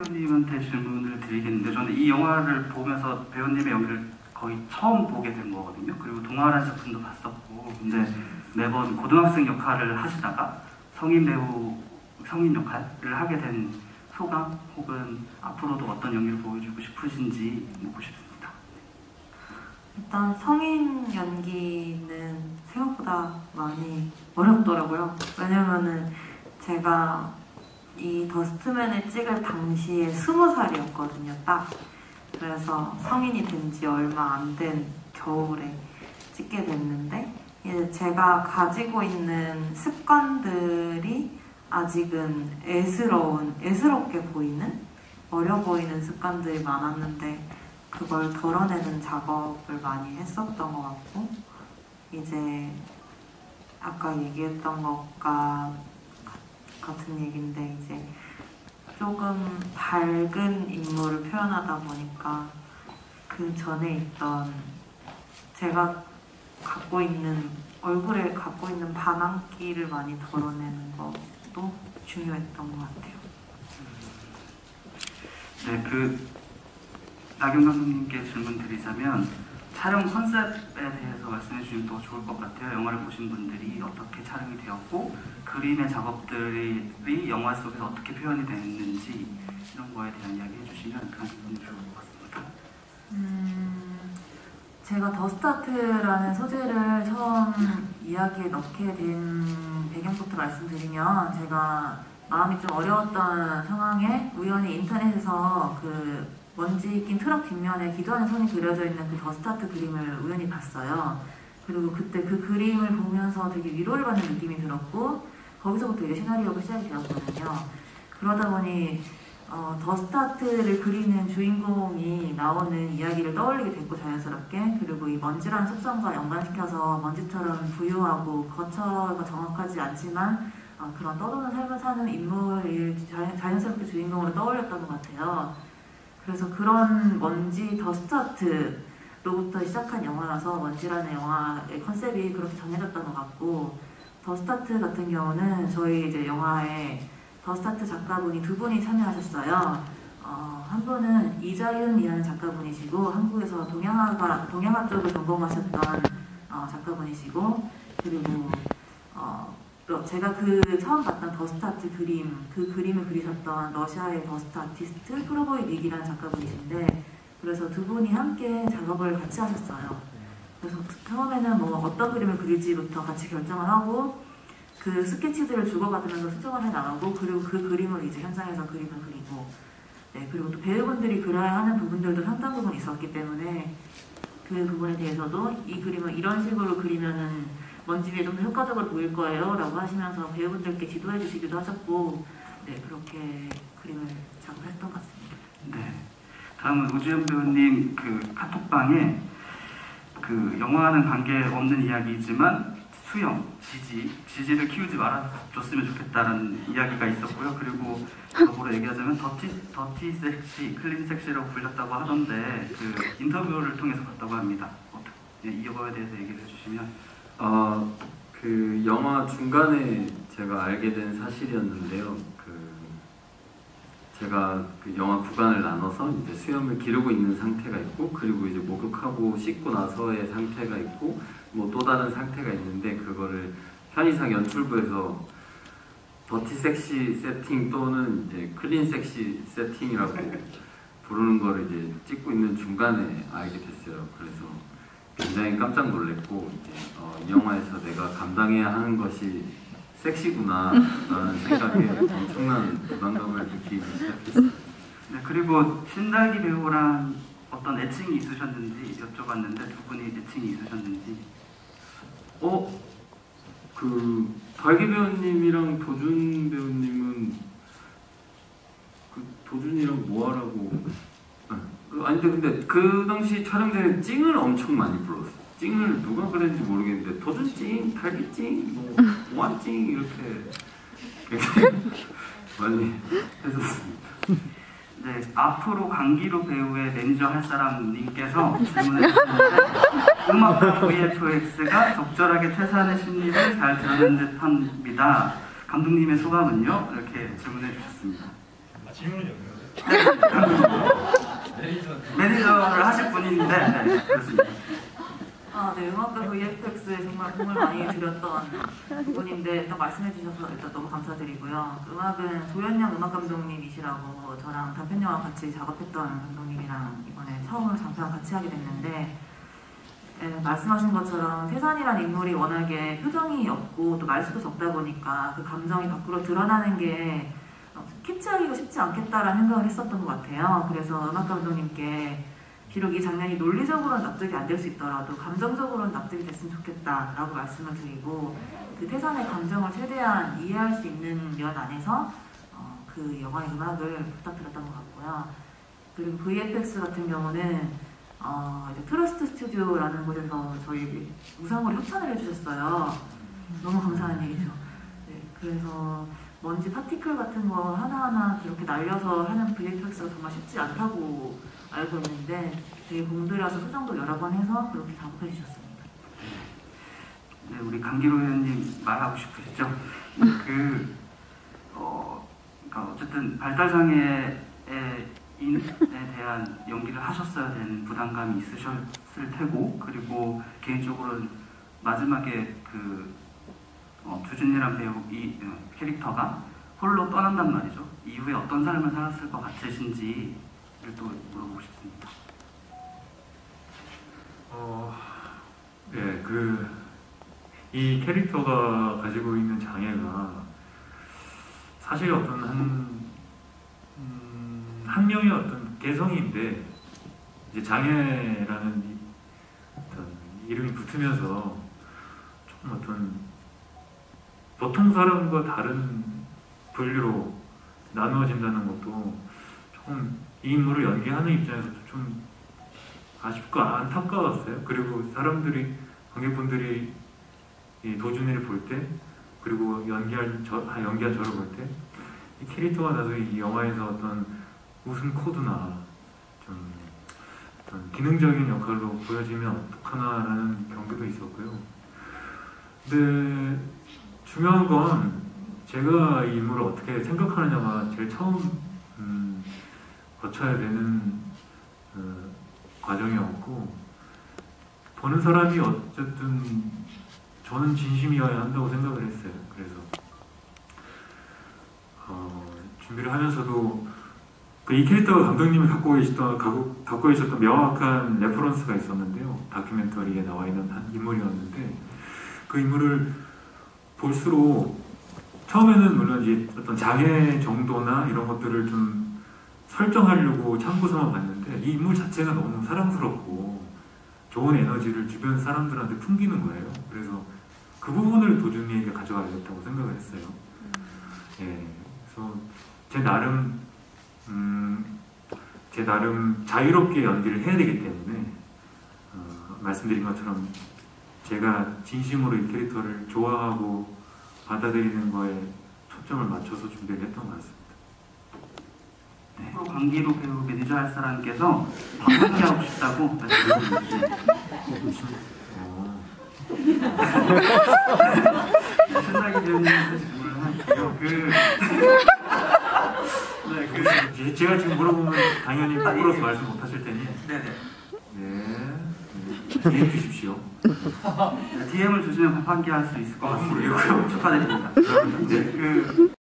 배우님한테 질문을 드리겠는데 저는 이 영화를 보면서 배우님의 연기를 거의 처음 보게 된 거거든요. 그리고 동화라는 작품도 봤었고 근데 매번 고등학생 역할을 하시다가 성인 배우 성인 역할을 하게 된 소감 혹은 앞으로도 어떤 연기를 보여주고 싶으신지 묻고 싶습니다. 일단 성인 연기는 생각보다 많이 어렵더라고요. 왜냐면은 제가 이 더스트맨을 찍을 당시에 스무 살이었거든요, 딱. 그래서 성인이 된 지 얼마 안 된 겨울에 찍게 됐는데, 이제 제가 가지고 있는 습관들이 아직은 애스러운, 애스럽게 보이는, 어려 보이는 습관들이 많았는데, 그걸 덜어내는 작업을 많이 했었던 것 같고, 이제 아까 얘기했던 것과 같은 얘기인데 이제 조금 밝은 인물을 표현하다 보니까 그 전에 있던 제가 갖고 있는 얼굴에 갖고 있는 반항기를 많이 덜어내는 것도 중요했던 것 같아요. 네, 그 나경 감독님께 질문 드리자면 촬영 concept에 대해서 말씀해 주시면 더 좋을 것 같아요. 영화를 보신 분들이 어떻게 촬영이 되었고 그림의 작업들이 영화 속에서 어떻게 표현이 됐는지 이런 거에 대한 이야기 해주시면 가장 좋을 것 같습니다. 음, 제가 dust art라는 소재를 처음 이야기에 넣게 된 배경부터 말씀드리면 제가 마음이 좀 어려웠던 상황에 우연히 인터넷에서 그 먼지 낀 트럭 뒷면에 기도하는 손이 그려져 있는 그 dust art 그림을 우연히 봤어요. 그리고 그때 그 그림을 보면서 되게 위로를 받는 느낌이 들었고 거기서부터 이제 시나리오가 시작이 되었거든요. 그러다 보니 어, 더 스타트를 그리는 주인공이 나오는 이야기를 떠올리게 됐고 자연스럽게 그리고 이 먼지라는 속성과 연관시켜서 먼지처럼 부유하고 거처가 정확하지 않지만 어, 그런 떠도는 삶을 사는 인물을 자연, 자연스럽게 주인공으로 떠올렸던 것 같아요. 그래서 그런 먼지 더 스타트로부터 시작한 영화라서 먼지라는 영화의 컨셉이 그렇게 정해졌던 것 같고 dust art 같은 경우는 저희 이제 영화에 dust art 작가분이 두 분이 참여하셨어요. 어, 한 분은 이자윤이라는 작가분이시고 한국에서 동양화가 동양화 쪽을 전공하셨던 어, 작가분이시고 그리고 어, 제가 그 처음 봤던 dust art 그림 그 그림을 그리셨던 러시아의 dust artist ProBoyNick이라는 작가분이신데 그래서 두 분이 함께 작업을 같이 하셨어요. 그래서 처음에는 뭐 어떤 그림을 그릴지부터 같이 결정을 하고 그 스케치들을 주고받으면서 수정을 해 나가고 그리고 그 그림을 이제 현장에서 그림을 그리고 네 그리고 또 배우분들이 그려야 하는 부분들도 상당 부분 있었기 때문에 그 부분에 대해서도 이 그림을 이런 식으로 그리면은 먼지 위에 좀 더 효과적으로 보일 거예요 라고 하시면서 배우분들께 지도해 주시기도 하셨고 네 그렇게 그림을 작업했던 것 같습니다. 네. 다음은 우지현 배우님 그 카톡방에 그 영화와는 관계 없는 이야기지만 수염, 지지, 지지를 키우지 말아줬으면 좋겠다라는 이야기가 있었고요. 그리고 더불어 얘기하자면 더티, 더티 섹시, 클린 섹시라고 불렸다고 하던데 그 인터뷰를 통해서 봤다고 합니다. 네, 이거에 대해서 얘기를 해주시면 어, 그 영화 중간에 제가 알게 된 사실이었는데요. 그 제가 그 영화 구간을 나눠서 이제 수염을 기르고 있는 상태가 있고 그리고 이제 목욕하고 씻고 나서의 상태가 있고 뭐 또 다른 상태가 있는데 그거를 편의상 연출부에서 더티 섹시 세팅 또는 이제 클린 섹시 세팅이라고 부르는 거를 이제 찍고 있는 중간에 알게 됐어요. 그래서 굉장히 깜짝 놀랐고 어, 이 영화에서 내가 감당해야 하는 것이 섹시구나 라는 생각에 엄청난 부담감을 느끼기 시작했어요. 네, 그리고 신달기 배우랑 어떤 애칭이 있으셨는지 여쭤봤는데 두 분이 애칭이 있으셨는지 어? 그 달기 배우님이랑 도준 배우님은 그 도준이랑 뭐하라고 아, 아니 근데 그 당시 촬영장에 찡을 엄청 많이 불렀어요 찡을 누가 그랬는지 모르겠는데 도준 찡, 달기 찡, 뭐 완찡 이렇게 많이 했었습니다 네, 앞으로 강기루 배우의 매니저 할 사람님께서 질문해 주셨는데 음악과 VFX가 적절하게 퇴사하는 심리를 잘 드러낸 듯합니다. 감독님의 소감은요? 이렇게 질문해 주셨습니다. 아, 질문이 없네요. 매니저를 하실 분인데 네, 그렇습니다. 아, 네, 음악과 VFX에 정말 공을 많이 들였던 분인데 또 말씀해 주셔서 일단 너무 감사드리고요. 음악은 조현영 음악 감독님이시라고 저랑 단편 영화 같이 작업했던 감독님이랑 이번에 처음으로 장편 같이 하게 됐는데 예, 말씀하신 것처럼 태산이라는 인물이 워낙에 표정이 없고 또 말수도 적다 보니까 그 감정이 밖으로 드러나는 게 어, 캡처하기가 쉽지 않겠다라는 생각을 했었던 것 같아요. 그래서 음악 감독님께 비록 이 장면이 논리적으로는 납득이 안 될 수 있더라도 감정적으로는 납득이 됐으면 좋겠다라고 말씀을 드리고 그 태산의 감정을 최대한 이해할 수 있는 면 안에서 어, 그 영화의 음악을 부탁드렸던 것 같고요. 그리고 VFX 같은 경우는 어, 트러스트 스튜디오라는 곳에서 저희 무상으로 협찬을 해주셨어요. 너무 감사한 일이죠. 네, 그래서 먼지 particle 같은 거 하나하나 이렇게 날려서 하는 VFX가 정말 쉽지 않다고 알고 있는데 되게 공들여서 수정도 여러 번 해서 그렇게 작업해 주셨습니다. 네, 우리 강기로 회원님 말하고 싶으시죠? 그, 어, 그러니까 어쨌든 발달장애에 인에 대한 연기를 하셨어야 되는 부담감이 있으셨을 테고, 그리고 개인적으로 마지막에 그, 어, 주준이란 배우 이 어, 캐릭터가 홀로 떠난단 말이죠. 이후에 어떤 삶을 살았을 것 같으신지를 또 물어보고 싶습니다. 어, 예, 그, 이 캐릭터가 가지고 있는 장애가 사실 어떤 한, 음, 한 명의 어떤 개성인데, 이제 장애라는 이 어떤 이름이 붙으면서 조금 어떤 보통 사람과 다른 분류로 나누어진다는 것도 조금 이 인물을 연기하는 입장에서도 좀 아쉽고 안타까웠어요. 그리고 사람들이 관객분들이 이 도준이를 볼 때, 그리고 연기할 저 아, 연기한 저를 볼 때, 이 캐릭터가 나서 이 영화에서 어떤 웃음 코드나 좀 어떤 기능적인 역할로 보여지면 어떡하나라는 경계도 있었고요. 근데 중요한 건 제가 이 인물을 어떻게 생각하느냐가 제일 처음 음, 거쳐야 되는 어, 과정이었고 보는 사람이 어쨌든 저는 진심이어야 한다고 생각을 했어요. 그래서 어, 준비를 하면서도 그 이 캐릭터 감독님이 갖고 계시던 갖고, 갖고 계셨던 명확한 reference가 있었는데요. 다큐멘터리에 나와 있는 한 인물이었는데 그 인물을 볼수록 처음에는 물론 이제 어떤 장애 정도나 이런 것들을 좀 설정하려고 참고서만 봤는데 이 인물 자체가 너무 사랑스럽고 좋은 에너지를 주변 사람들한테 풍기는 거예요. 그래서 그 부분을 도준이에게 가져가야겠다고 생각을 했어요. 예, 그래서 제 나름 음, 제 나름 자유롭게 연기를 해야 되기 때문에 어, 말씀드린 것처럼 제가 진심으로 이 캐릭터를 좋아하고 받아들이는 거에 초점을 맞춰서 준비를 했던 것 같습니다. 네, 앞으로 강기로 배우 매니저 할 사람께서 바꾸기 하고 싶다고 말씀해주셨는데 어, 신나게 질문을 하고요. 그, 네, 그, 제- 제가 지금 물어보면 당연히. 부끄러워서 말씀 못 하실 테니 네네. 네, 네, 이해해 주십시오. DM을 주시면 밥한끼할수 있을 것 아, 같습니다. 그래요? 축하드립니다. 네, 그